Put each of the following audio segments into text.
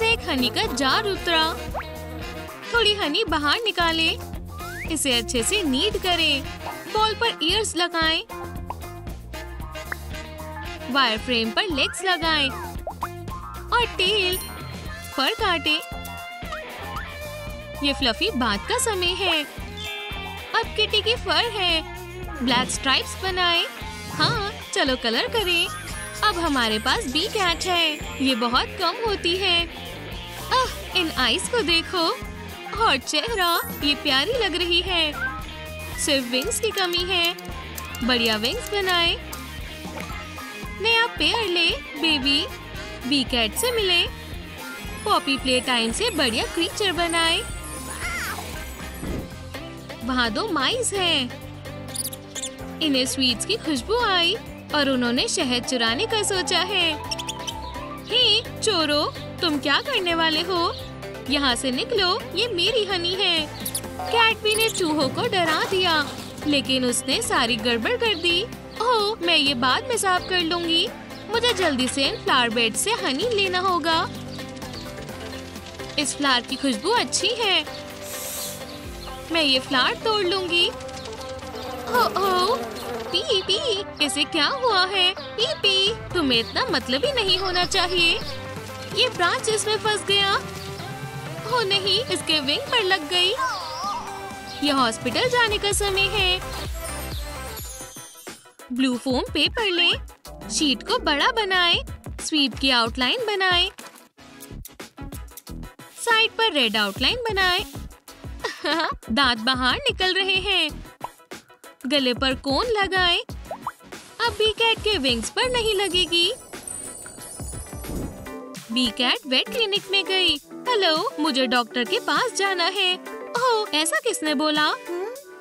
से एक हनी का जार उतरा। थोड़ी हनी बाहर निकाले। इसे अच्छे से नीड करें। बॉल पर ईयर्स लगाएँ। वायर फ्रेम पर लेग्स लगाएँ। और टेल फर काटे। ये फ्लफी बात का समय है। अब किटी की फर है। ब्लैक स्ट्राइप्स बनाए। हाँ चलो कलर करें। अब हमारे पास बी कैट है। ये बहुत कम होती है। इन आईज को देखो। और चेहरा, ये प्यारी लग रही है। सिर्फ़ विंग्स की कमी है। बढ़िया विंग्स बनाए। नया पेयर ले बेबी बी कैट से मिले। पॉपी प्ले टाइम से बढ़िया क्रीचर बनाए। वहाँ दो माइस हैं। इन्हें स्वीट्स की खुशबू आई और उन्होंने शहद चुराने का सोचा है। हे, चोरो, तुम क्या करने वाले हो? यहाँ से निकलो, ये मेरी हनी है। कैटबी ने चूहों को डरा दिया, लेकिन उसने सारी गड़बड़ कर दी। ओह, मैं ये बाद में साफ़ कर लूँगी। मुझे जल्दी से फ्लावर बेड से हनी लेना होगा। इस फ्लावर की खुशबू अच्छी है। मैं ये फ्लावर तोड़ लूँगी। ओ ओ पी पी, इसे क्या हुआ है? पी पी, तुम्हें इतना मतलब ही नहीं होना चाहिए। ये ब्रांच इसमें फंस गया। हो नहीं, इसके विंग पर लग गई। यह हॉस्पिटल जाने का समय है। ब्लू फोम पेपर ले। शीट को बड़ा बनाए। स्वीप की आउटलाइन बनाए। साइड पर रेड आउटलाइन बनाए। दांत बाहर निकल रहे हैं। गले पर कोन लगाए। अब बी कैट के विंग्स पर नहीं लगेगी। बी कैट वेट क्लिनिक में गई। हेलो मुझे डॉक्टर के पास जाना है। ओह ऐसा किसने बोला?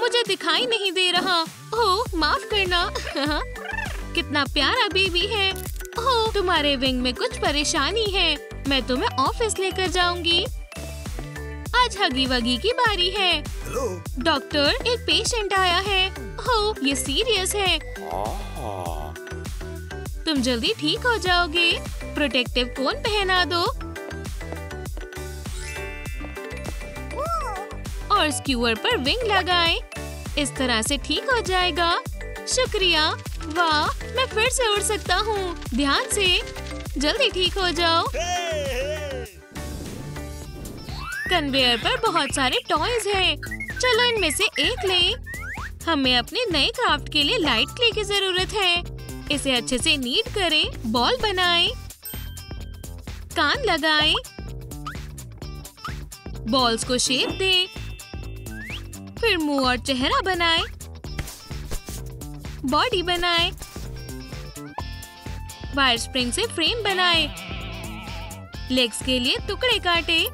मुझे दिखाई नहीं दे रहा। ओह माफ़ करना। कितना प्यारा बेबी है। ओह तुम्हारे विंग में कुछ परेशानी है। मैं तुम्हें ऑफ़िस लेकर जाऊँगी। आज हगी वगी की बारी है। डॉक्टर एक पेशेंट आया है। हो ये सीरियस है। तुम जल्दी ठीक हो जाओगे। प्रोटेक्टिव कोन पहना दो। और स्क्यूअर पर विंग लगाएँ। इस तरह से ठीक हो जाएगा। शुक्रिया। वाह मैं फिर से उड़ सकता हूँ। ध्यान से। जल्दी ठीक हो जाओ। कन्वेयर पर बहुत सारे टॉयज हैं। चलो इनमें से एक लें। हमें अपने नए क्राफ्ट के लिए लाइट क्ले की ज़रूरत है। इसे अच्छे से नीट करें बॉल बनाएँ, कान लगाएँ, बॉल्स को शेप दें, फिर मुँह और चेहरा बनाएँ, बॉडी बनाएँ, वायर स्प्रिंग से फ्रेम बनाएँ, लेग्स के लिए टुकड़े काटें,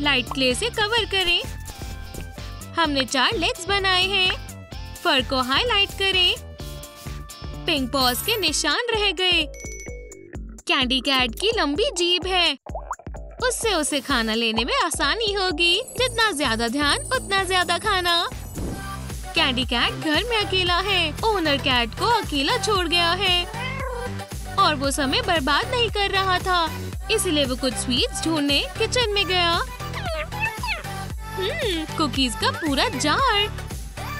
लाइट क्ले से कवर करें। हमने चार लेग्स बनाए हैं। फर को हाईलाइट करें। पिंक पॉज के निशान रह गए। कैंडी कैट की लंबी जीभ है। उससे उसे खाना लेने में आसानी होगी। जितना ज़्यादा ध्यान, उतना ज़्यादा खाना। कैंडी कैट घर में अकेला है। ओनर कैट को अकेला छोड़ गया है। और वो समय बर्बाद नहीं कर रहा था। इसलिए वो कुछ स्वीट्स ढूँढने किचन में गया। कुकीज का पूरा जार।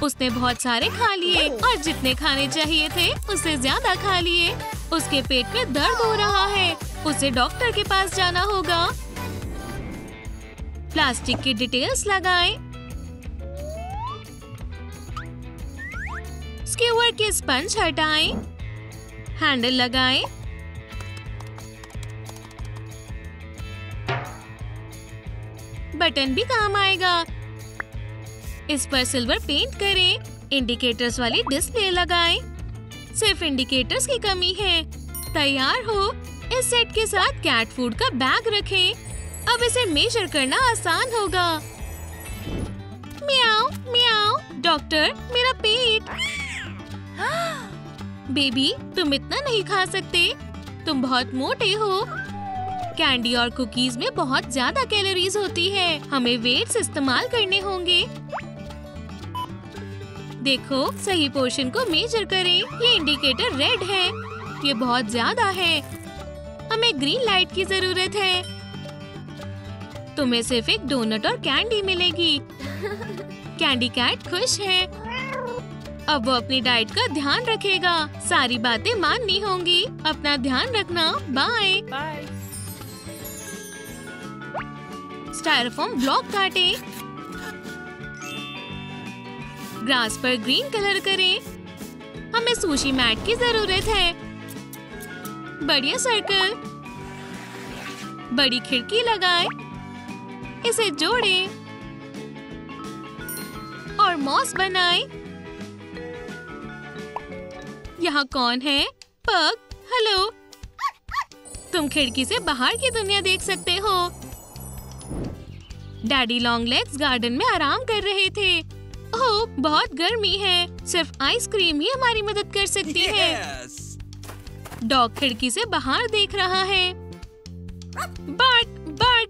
उसने बहुत सारे खा लिए और जितने खाने चाहिए थे उससे ज़्यादा खा लिए। उसके पेट में दर्द हो रहा है। उसे डॉक्टर के पास जाना होगा। प्लास्टिक की डिटेल्स लगाएँ। स्क्यूअर के स्पंज हटाएँ, हैंडल लगाएँ, बटन भी काम आएगा। इस पर सिल्वर पेंट करें। इंडिकेटर्स वाली डिस्प्ले लगाएँ। सिर्फ़ इंडिकेटर्स की कमी है। तैयार हो। इस सेट के साथ कैट फ़ूड का बैग रखें। अब इसे मेजर करना आसान होगा। मियाओ मियाओ डॉक्टर मेरा पेट। बेबी तुम इतना नहीं खा सकते। तुम बहुत मोटे हो। कैंडी और कुकीज में बहुत ज़्यादा कैलोरीज होती है। हमें वेट्स इस्तेमाल करने होंगे। देखो, सही पोर्शन को मेजर करें। ये इंडिकेटर रेड है। ये बहुत ज़्यादा है। हमें ग्रीन लाइट की ज़रूरत है। तुम्हें सिर्फ़ एक डोनट और कैंडी मिलेगी। कैंडी कैट खुश है। अब वो अपनी डाइट का ध्यान रखेगा। सारी बातें माननी होंगी। अपना ध्यान रखना। बाय बाय स्टायरोफोम ब्लॉक काटे। ग्रास पर ग्रीन कलर करें। हमें सुशी मैट की ज़रूरत है। बढ़िया सर्कल बड़ी खिड़की लगाए। इसे जोड़े। और मॉस बनाए। यहाँ कौन है? पग। हेलो। तुम खिड़की से बाहर की दुनिया देख सकते हो। डैडी लॉन्ग लेग्स गार्डन में आराम कर रहे थे। ओह बहुत गर्मी है। सिर्फ़ आइसक्रीम ही हमारी मदद कर सकती yes. है डॉग खिड़की से बाहर देख रहा है। बर्ट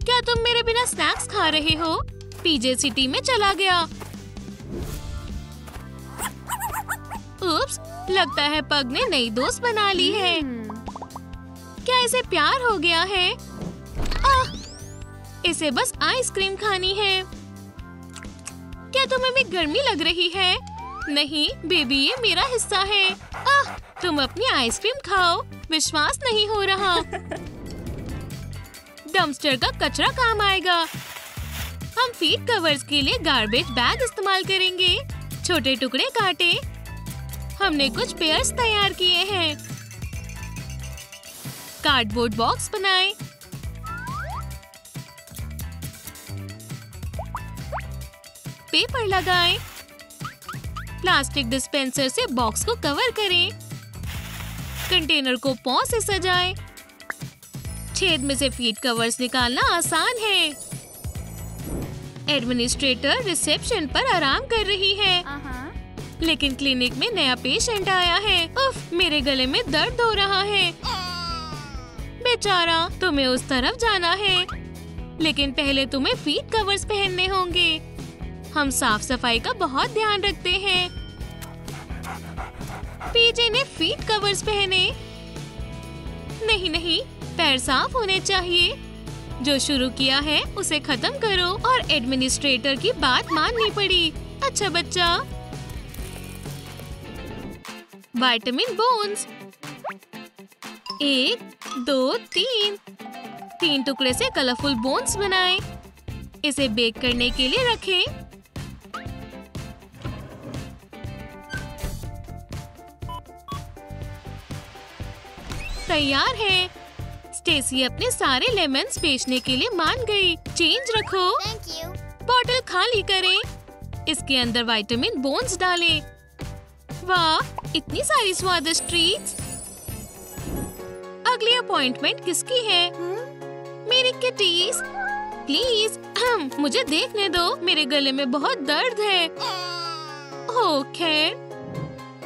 क्या तुम मेरे बिना स्नैक्स खा रहे हो? पीजे सिटी में चला गया। उप्स, लगता है पग ने नई दोस्त बना ली है। क्या इसे प्यार हो गया है? आह! इसे बस आइसक्रीम खानी है। क्या तुम्हें भी गर्मी लग रही है? नहीं बेबी ये मेरा हिस्सा है। आह! तुम अपनी आइसक्रीम खाओ। विश्वास नहीं हो रहा। डम्पस्टर का कचरा काम आएगा। हम फ़ीड कवर्स के लिए गार्बेज बैग इस्तेमाल करेंगे। छोटे टुकड़े काटे। हमने कुछ पेयर्स तैयार किए हैं। कार्डबोर्ड बॉक्स बनाए। पेपर लगाएँ। प्लास्टिक डिस्पेंसर से बॉक्स को कवर करें। कंटेनर को पौ से सजाएँ। छेद में से फ़ीड कवर्स निकालना आसान है। एडमिनिस्ट्रेटर रिसेप्शन पर आराम कर रही है। लेकिन क्लिनिक में नया पेशेंट आया है। उफ, मेरे गले में दर्द हो रहा है। बेचारा तुम्हें उस तरफ़ जाना है। लेकिन पहले तुम्हें फीट कवर्स पहनने होंगे। हम साफ़ सफ़ाई का बहुत ध्यान रखते हैं। पीजे ने फीट कवर्स पहने। नहीं नहीं पैर साफ़ होने चाहिए। जो शुरू किया है, उसे खत्म करो और एडमिनिस्ट्रेटर की बात माननी पड़ी। अच्छा बच्चा। विटामिन बोन्स एक, दो, तीन। तीन टुकड़े से कलरफुल बोन्स बनाएँ। इसे बेक करने के लिए रखें। तैयार है। स्टेसी अपने सारे लेमन्स बेचने के लिए मान गई। चेंज रखो. बॉटल खाली करें। इसके अंदर विटामिन बोन्स डालें। वाह इतनी सारी स्वादिष्ट ट्रीट्स अगली अपॉइंटमेंट किसकी है? मेरी किटीज। प्लीज़ हम मुझे देखने दो। मेरे गले में बहुत दर्द है। ओह खैर।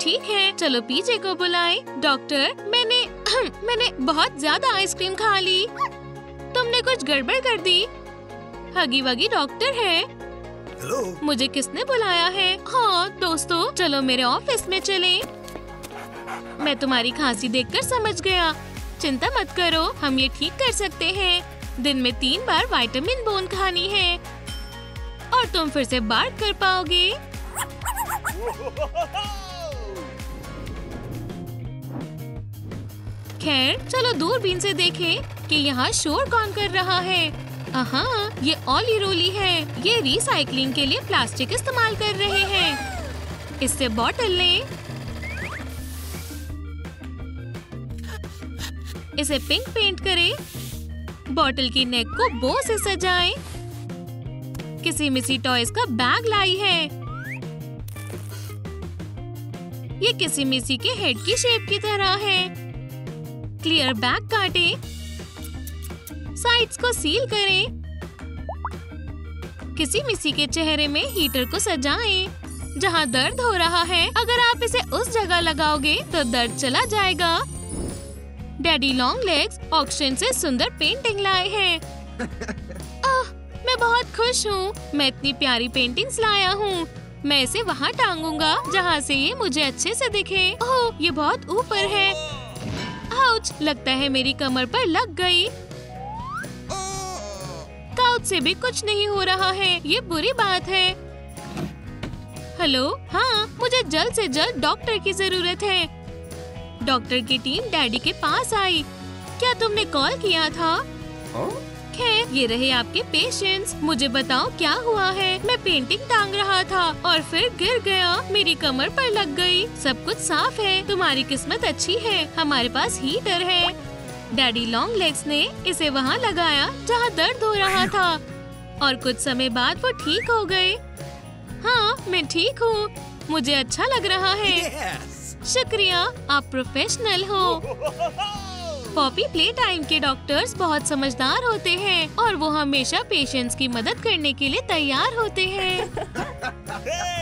ठीक है चलो पीजे को बुलाए। डॉक्टर मैंने मैंने बहुत ज़्यादा आइसक्रीम खा ली। तुमने कुछ गड़बड़ कर दी। हगी वगी डॉक्टर है। Hello? मुझे किसने बुलाया है? हाँ दोस्तों चलो मेरे ऑफ़िस में चलें। मैं तुम्हारी खांसी देखकर समझ गया। चिंता मत करो हम ये ठीक कर सकते हैं। दिन में तीन बार विटामिन बोन खानी है। और तुम फिर से बात कर पाओगे। खैर, चलो दूरबीन से देखें कि यहाँ शोर कौन कर रहा है। हाँ ये ओली रोली है। ये रिसाइकलिंग के लिए प्लास्टिक इस्तेमाल कर रहे हैं। इससे बॉटल लें। इसे पिंक पेंट करें। बॉटल की नेक को बो से सजाएँ। किसी मिसी टॉयज का बैग लाई है। ये किसी मिसी के हेड की शेप की तरह है। क्लियर बैग काटें। साइड्स को सील करें। किसी मिसी के चेहरे में हीटर को सजाएँ जहाँ दर्द हो रहा है। अगर आप इसे उस जगह लगाओगे तो दर्द चला जाएगा। डैडी लॉन्ग लेग्स ऑक्शन से सुंदर पेंटिंग लाए हैं। आह, मैं बहुत खुश हूँ। मैं इतनी प्यारी पेंटिंग्स लाया हूँ। मैं इसे वहाँ टांगूँगा जहाँ से ये मुझे अच्छे से दिखे। ओह ये बहुत ऊपर है। आउच लगता है मेरी कमर पर लग गई। काउच से भी कुछ नहीं हो रहा है, ये बुरी बात है। हेलो हाँ मुझे जल्द से जल्द डॉक्टर की ज़रूरत है। डॉक्टर की टीम डैडी के पास आई। क्या तुमने कॉल किया था? खैर ये रहे आपके पेशेंट्स मुझे बताओ क्या हुआ है? मैं पेंटिंग टांग रहा था और फिर गिर गया। मेरी कमर पर लग गई। सब कुछ साफ़ है। तुम्हारी किस्मत अच्छी है। हमारे पास हीटर है। डैडी लॉन्ग लेग्स ने इसे वहाँ लगाया जहाँ दर्द हो रहा था। और कुछ समय बाद वो ठीक हो गए। हाँ मैं ठीक हूँ। मुझे अच्छा लग रहा है। शुक्रिया आप प्रोफेशनल हो। पॉपी प्ले टाइम के डॉक्टर्स बहुत समझदार होते हैं और वो हमेशा पेशेंट्स की मदद करने के लिए तैयार होते हैं।